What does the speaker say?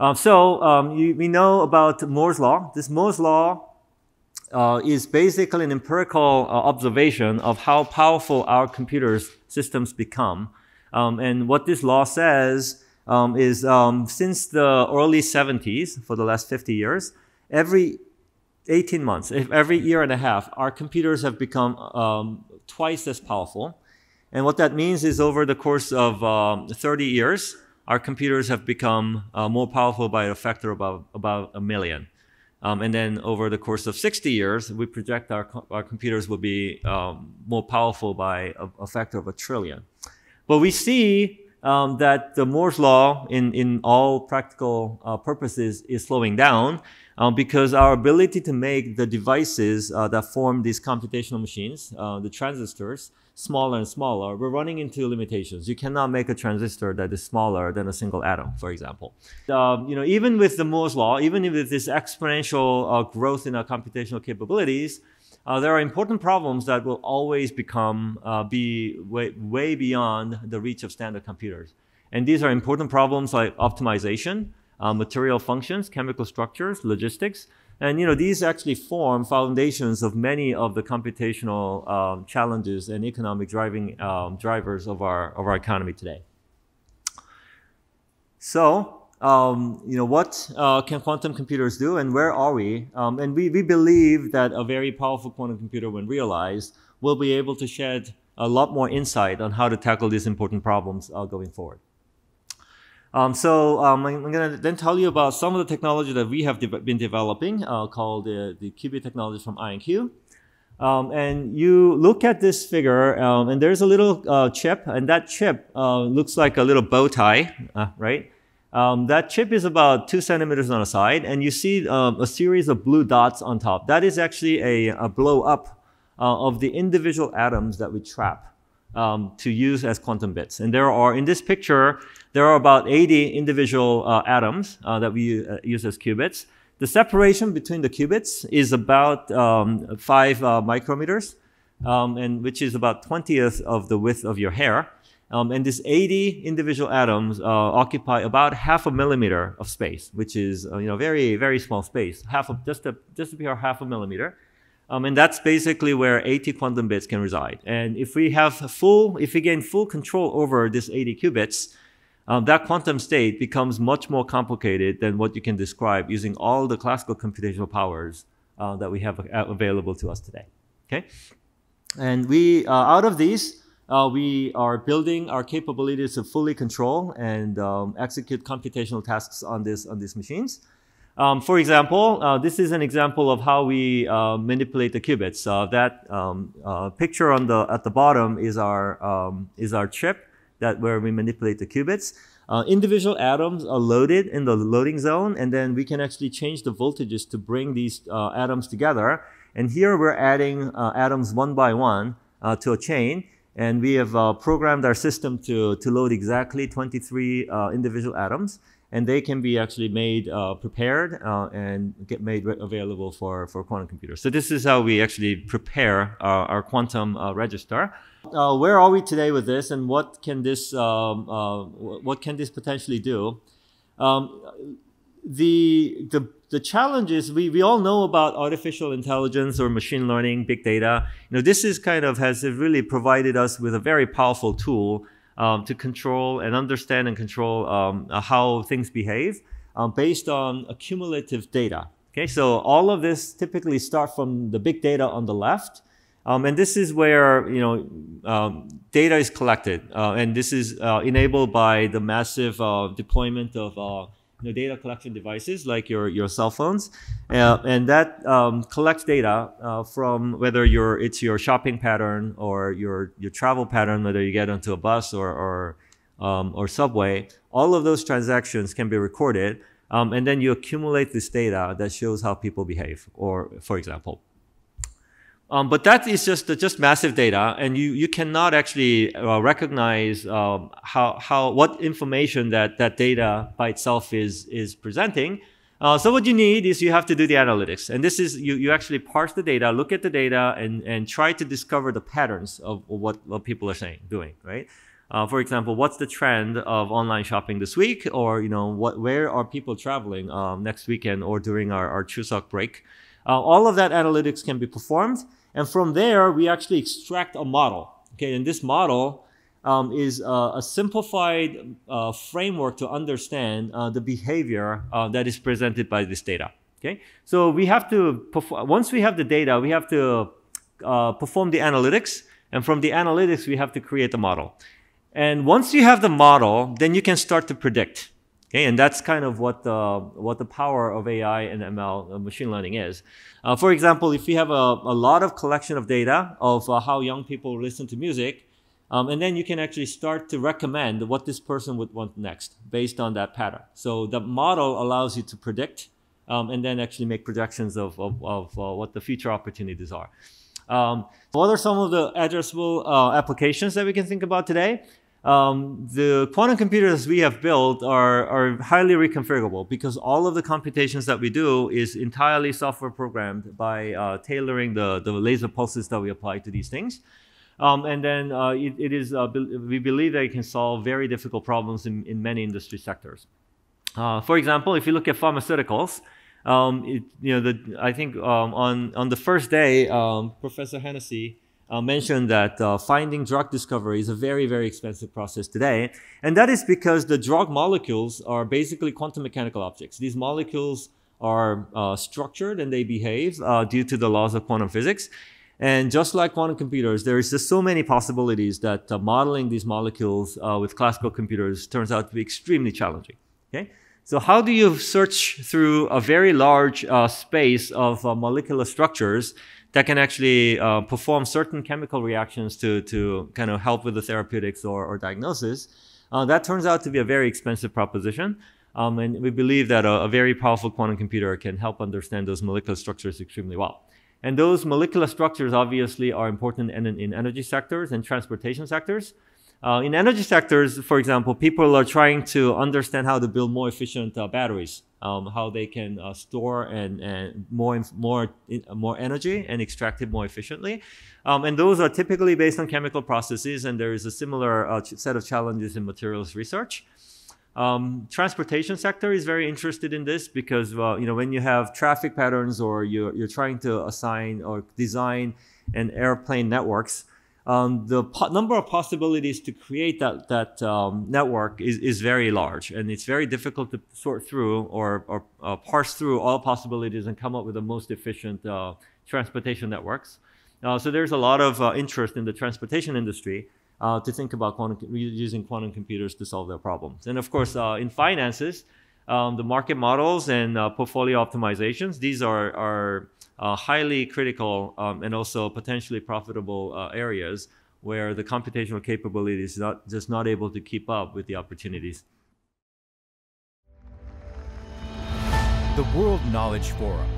Uh, so um, you, we know about Moore's law. This Moore's law uh, is basically an empirical uh, observation of how powerful our computers systems become. Um, and what this law says um, is um, since the early 70s, for the last 50 years, every 18 months, every year and a half, our computers have become um, twice as powerful. And what that means is over the course of um, 30 years, our computers have become uh, more powerful by a factor of about, about a million. Um, and then over the course of 60 years, we project our, our computers will be um, more powerful by a, a, factor of a trillion. But we see um, that the Moore's law in, in all practical uh, purposes is slowing down um, because our ability to make the devices uh, that form these computational machines, uh, the transistors, smaller and smaller, we're running into limitations. You cannot make a transistor that is smaller than a single atom, for example. Um, you know, even with the Moore's law, even with this exponential uh, growth in our computational capabilities, uh, there are important problems that will always become uh, be way, way beyond the reach of standard computers. And these are important problems like optimization, uh, material functions, chemical structures, logistics. And you know, these actually form foundations of many of the computational um, challenges and economic driving um, drivers of our, of our economy today. So, um, you know, what uh, can quantum computers do and where are we? Um, and we, we believe that a very powerful quantum computer, when realized, will be able to shed a lot more insight on how to tackle these important problems uh, going forward. Um, so um, I'm, I'm going to then tell you about some of the technology that we have de been developing uh, called the, the qubit technology from IonQ. Um, and you look at this figure, um, and there's a little uh, chip, and that chip uh, looks like a little bow tie, uh, right? Um, that chip is about two centimeters on the side, and you see um, a series of blue dots on top. That is actually a, a blow up uh, of the individual atoms that we trap um, to use as quantum bits. And there are, in this picture, there are about 80 individual uh, atoms uh, that we uh, use as qubits. The separation between the qubits is about um, five uh, micrometers, um, and which is about 20th of the width of your hair. Um, and these 80 individual atoms uh, occupy about half a millimeter of space, which is uh, you know very very small space, half of just a just a half a millimeter. Um, and that's basically where 80 quantum bits can reside. And if we have full, if we gain full control over this 80 qubits, um, that quantum state becomes much more complicated than what you can describe using all the classical computational powers uh, that we have available to us today. Okay, and we uh, out of these, uh, we are building our capabilities to fully control and um, execute computational tasks on, this, on these machines. Um, for example, uh, this is an example of how we uh, manipulate the qubits. Uh, that um, uh, picture on the, at the bottom is our, um, is our chip that where we manipulate the qubits. Uh, individual atoms are loaded in the loading zone, and then we can actually change the voltages to bring these atoms together. And here we're adding atoms one by one to a chain. And we have uh, programmed our system to, to load exactly 23 uh, individual atoms. And they can be actually made uh, prepared uh, and get made available for, for quantum computers. So this is how we actually prepare our quantum uh, register. Uh, where are we today with this, and what can this um, what can this potentially do? Um, the the the challenge is we, we all know about artificial intelligence or machine learning, big data. You know, this is kind of has really provided us with a very powerful tool um, to control and understand and control um, how things behave um, based on accumulative data. Okay, so all of this typically start from the big data on the left. Um, and this is where you know um, data is collected, uh, and this is uh, enabled by the massive uh, deployment of know, data collection devices like your, your cell phones. Uh, and that um, collects data uh, from whether your, it's your shopping pattern or your, your travel pattern, whether you get onto a bus or, or, um, or subway. All of those transactions can be recorded. Um, and then you accumulate this data that shows how people behave, or for example. Um, but that is just just massive data, and you you cannot actually uh, recognize um, how how what information that that data by itself is is presenting. Uh, so what you need is you have to do the analytics, and this is you you actually parse the data, look at the data, and and try to discover the patterns of what what people are saying doing right. Uh, for example, what's the trend of online shopping this week, or you know, what where are people traveling um, next weekend or during our, our Chuseok break? Uh, all of that analytics can be performed, and from there we actually extract a model. Okay, and this model um, is uh, a simplified uh, framework to understand uh, the behavior uh, that is presented by this data. Okay, so we have to perform, once we have the data, we have to uh, perform the analytics, and from the analytics we have to create the model. And once you have the model, then you can start to predict. Okay, and that's kind of what the what the power of AI and ML uh, machine learning is. Uh, for example, if you have a, a lot of collection of data of uh, how young people listen to music, um, and then you can actually start to recommend what this person would want next based on that pattern. So the model allows you to predict um, and then actually make projections of, of, of uh, what the future opportunities are. Um, what are some of the addressable uh, applications that we can think about today? Um, the quantum computers we have built are, are highly reconfigurable because all of the computations that we do is entirely software programmed by uh, tailoring the, the laser pulses that we apply to these things. Um, and then uh, it, it is, uh, be we believe that it can solve very difficult problems in, in many industry sectors. Uh, for example, if you look at pharmaceuticals, um, it, you know, the, I think um, on, on the first day, um, Professor Hennessy uh, mentioned that uh, finding drug discovery is a very, very expensive process today. And that is because the drug molecules are basically quantum mechanical objects. These molecules are uh, structured and they behave uh, due to the laws of quantum physics. And just like quantum computers, there is just so many possibilities that uh, modeling these molecules uh, with classical computers turns out to be extremely challenging. Okay? So how do you search through a very large space of molecular structures that can actually uh, perform certain chemical reactions to, to kind of help with the therapeutics or, or diagnosis? Uh, that turns out to be a very expensive proposition. Um, and we believe that a, a very powerful quantum computer can help understand those molecular structures extremely well. And those molecular structures obviously are important in, in energy sectors and transportation sectors. Uh, in energy sectors, for example, people are trying to understand how to build more efficient uh, batteries, um, how they can uh, store and, and more, more, more energy and extract it more efficiently. Um, and those are typically based on chemical processes, and there is a similar uh, set of challenges in materials research. Um, transportation sector is very interested in this because uh, you know when you have traffic patterns or you're, you're trying to assign or design an airplane networks, um, the number of possibilities to create that that um, network is, is very large, and it's very difficult to sort through or, or uh, parse through all possibilities and come up with the most efficient uh, transportation networks. Uh, so there's a lot of uh, interest in the transportation industry uh, to think about quantum, using quantum computers to solve their problems. And of course, uh, in finances, um, the market models and portfolio optimizations, these are, are uh, highly critical um, and also potentially profitable uh, areas where the computational capability is not, just not able to keep up with the opportunities. The World Knowledge Forum